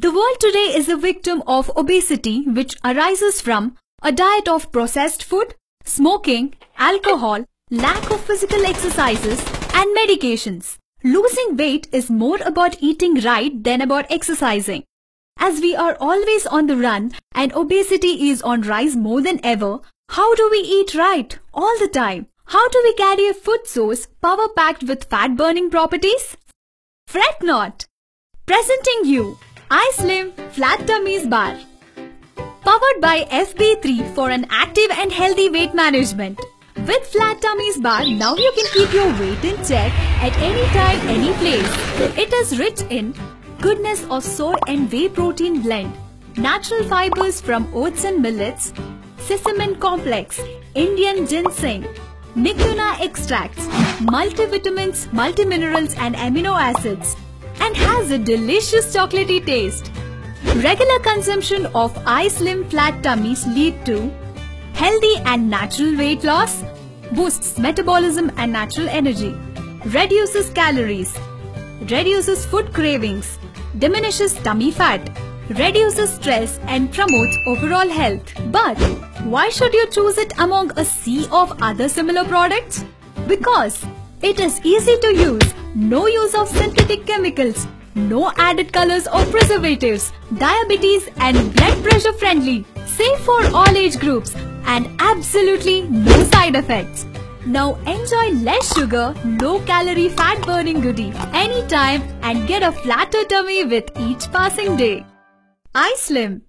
The world today is a victim of obesity which arises from a diet of processed food, smoking, alcohol, lack of physical exercises and medications. Losing weight is more about eating right than about exercising. As we are always on the run and obesity is on rise more than ever, how do we eat right all the time? How do we carry a food source power packed with fat burning properties? Fret not! Presenting you iSlim Flat Tummies Bar. Powered by FB3 for an active and healthy weight management. With Flat Tummies Bar, now you can keep your weight in check at any time, any place. It is rich in goodness of soy and whey protein blend, natural fibers from oats and millets, sesamin complex, Indian ginseng, Mucuna extracts, multivitamins, multiminerals and amino acids, and has a delicious chocolatey taste. Regular consumption of iSlim flat tummies lead to healthy and natural weight loss, boosts metabolism and natural energy, reduces calories, reduces food cravings, diminishes tummy fat, reduces stress and promotes overall health. But why should you choose it among a sea of other similar products? Because it is easy to use, no use of synthetic chemicals, no added colors or preservatives, diabetes and blood pressure friendly, safe for all age groups and absolutely no side effects. Now enjoy less sugar, low calorie fat burning goodie anytime and get a flatter tummy with each passing day. iSlim